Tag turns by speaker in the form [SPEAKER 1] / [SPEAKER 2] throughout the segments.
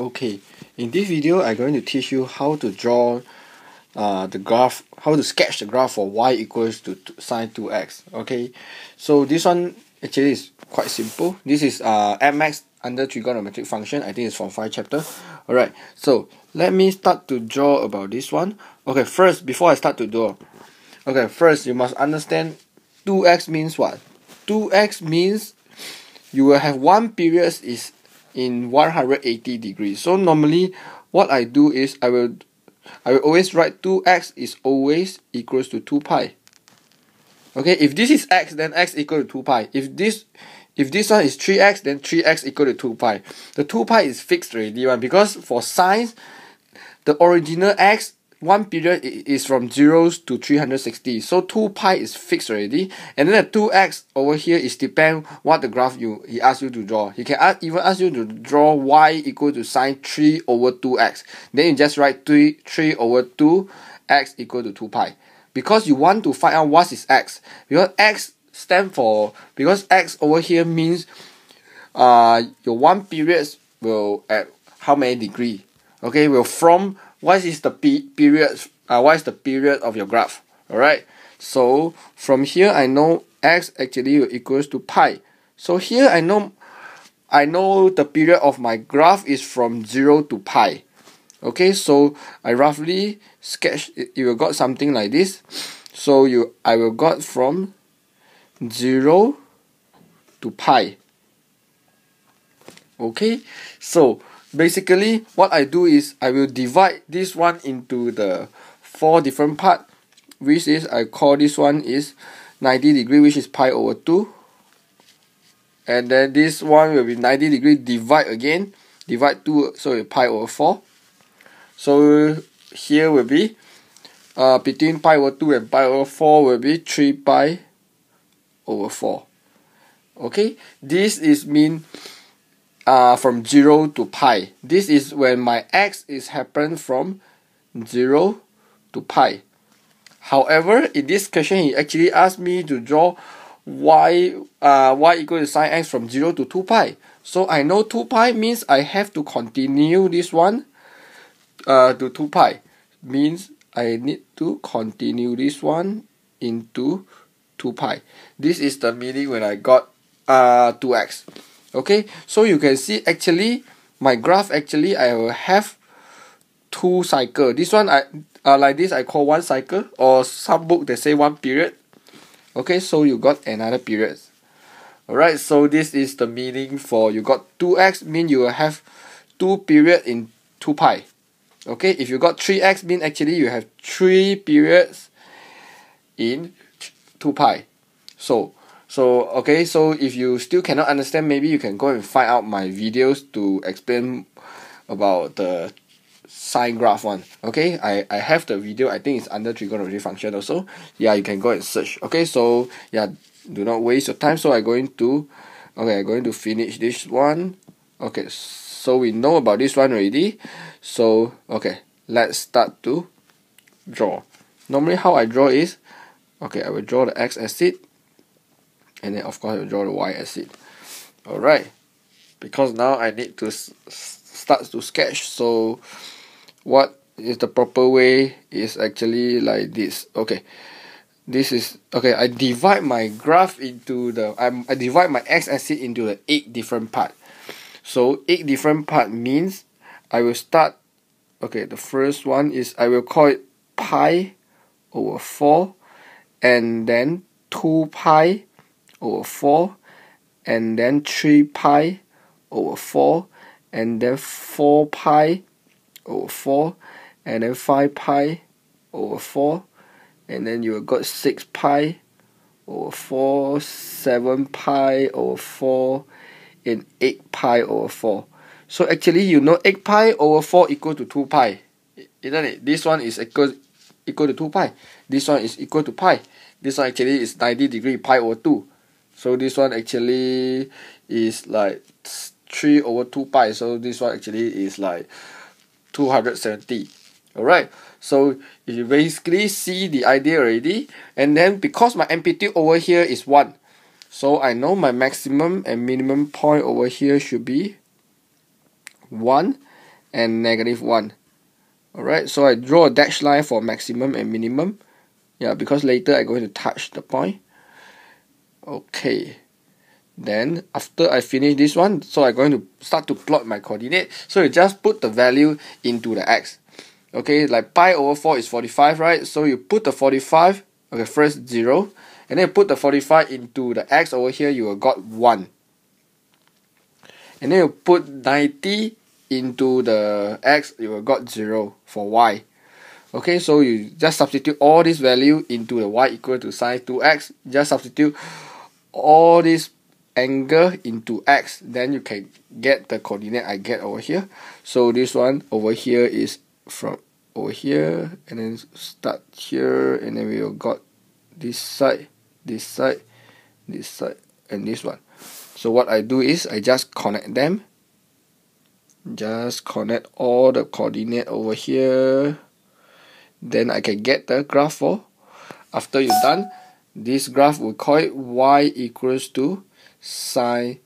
[SPEAKER 1] Okay, in this video I'm going to teach you how to draw uh, the graph, how to sketch the graph for y equals to sine 2x. Okay, so this one actually is quite simple. This is uh, mx under trigonometric function. I think it's from 5 chapter. Alright, so let me start to draw about this one. Okay, first, before I start to draw, okay, first you must understand 2x means what? 2x means you will have one period is in 180 degrees. So normally what I do is I will I will always write 2x is always equals to 2 pi. Okay, if this is x, then x equal to 2 pi. If this if this one is 3x, then 3x equal to 2 pi. The 2 pi is fixed already one because for sines, the original x one period is from zeros to 360 so 2 pi is fixed already. And then the 2x over here is depend what the graph you he asks you to draw. He can ask, even ask you to draw y equal to sine 3 over 2x then you just write 3 3 over 2 x equal to 2 pi. Because you want to find out what is x. Because x stand for because x over here means uh your one periods will at how many degree. Okay will from what is the period uh, what is the period of your graph? Alright? So from here I know x actually equals to pi. So here I know I know the period of my graph is from 0 to pi. Okay? So I roughly sketch it, you will got something like this. So you I will got from 0 to pi. Okay? So basically what I do is I will divide this one into the four different part which is I call this one is 90 degree which is pi over 2 and then this one will be 90 degree divide again divide 2 so pi over 4 so here will be uh, between pi over 2 and pi over 4 will be 3 pi over 4 okay? This is mean uh, from 0 to pi. This is when my x is happen from 0 to pi. However, in this question, he actually asked me to draw y, uh, y equal to sine x from 0 to 2 pi. So I know 2 pi means I have to continue this one uh, to 2 pi. Means I need to continue this one into 2 pi. This is the meaning when I got uh, 2x okay so you can see actually my graph actually I will have two cycle. This one I uh, like this I call one cycle or some book they say one period. Okay so you got another period. Alright so this is the meaning for you got 2x mean you will have two period in 2 pi. Okay if you got 3x mean actually you have three periods in 2 pi. So so okay so if you still cannot understand maybe you can go and find out my videos to explain about the sine graph one. Okay I, I have the video. I think it's under trigonometry function also. Yeah you can go and search. Okay so yeah do not waste your time. So I'm going to okay I'm going to finish this one. Okay so we know about this one already. So okay let's start to draw. Normally how I draw is okay I will draw the x-axis and then of course I draw the y-axis alright. Because now I need to start to sketch. So what is the proper way is actually like this. Okay. This is okay I divide my graph into the I'm, I divide my x-axis into the eight different part. So eight different part means I will start okay the first one is I will call it pi over 4 and then 2 pi over 4 and then 3 pi over 4 and then 4 pi over 4 and then 5 pi over 4 and then you got 6 pi over 4 7 pi over 4 and 8 pi over 4 so actually you know 8 pi over 4 equal to 2 pi. Isn't it? This one is equal equal to 2 pi. This one is equal to pi. This one actually is 90 degree pi over 2 so this one actually is like 3 over 2 pi. So this one actually is like 270 alright. So you basically see the idea already and then because my amplitude over here is 1 so I know my maximum and minimum point over here should be 1 and negative 1 alright. So I draw a dashed line for maximum and minimum. Yeah because later I'm going to touch the point okay. Then after I finish this one so I'm going to start to plot my coordinate. So you just put the value into the x. Okay like pi over 4 is 45 right? So you put the 45 okay first 0 and then put the 45 into the x over here you got 1 and then you put 90 into the x you got 0 for y. Okay so you just substitute all this value into the y equal to sine 2x just substitute all this angle into x then you can get the coordinate I get over here. So this one over here is from over here and then start here and then we got this side this side this side and this one. So what I do is I just connect them. Just connect all the coordinate over here. Then I can get the graph for after you're done this graph we call it y equals to sine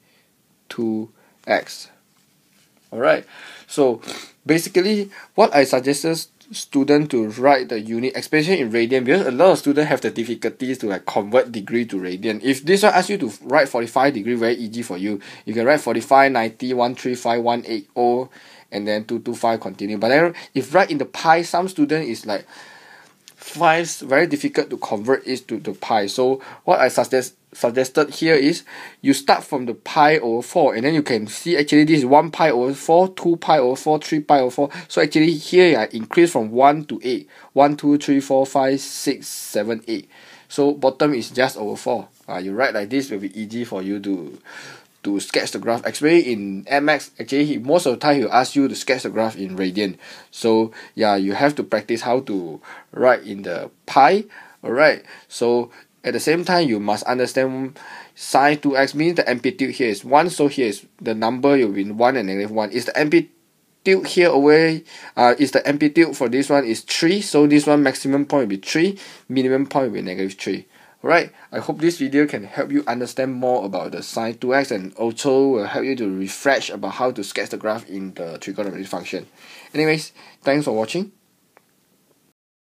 [SPEAKER 1] 2x alright so basically what I suggested student to write the unit especially in radian because a lot of students have the difficulties to like convert degree to radian. If this one asks you to write 45 degree very easy for you. You can write 45 90 135 180 and then 225 continue. But then if write in the pi some student is like finds very difficult to convert it to the pi. So what I suggest suggested here is you start from the pi over 4 and then you can see actually this is 1 pi over 4 2 pi over 4 3 pi over 4 so actually here I increase from 1 to 8 1 2 3 4 5 6 7 8 so bottom is just over 4 uh, you write like this will be easy for you to to sketch the graph actually in MX actually he, most of the time he'll ask you to sketch the graph in radian so yeah you have to practice how to write in the pi alright so at the same time, you must understand sine 2x means the amplitude here is 1, so here is the number will be 1 and negative 1. Is the amplitude here away, uh, is the amplitude for this one is 3, so this one maximum point will be 3, minimum point will be negative 3. Alright, I hope this video can help you understand more about the sine 2x and also will help you to refresh about how to sketch the graph in the trigonometric function. Anyways, thanks for watching.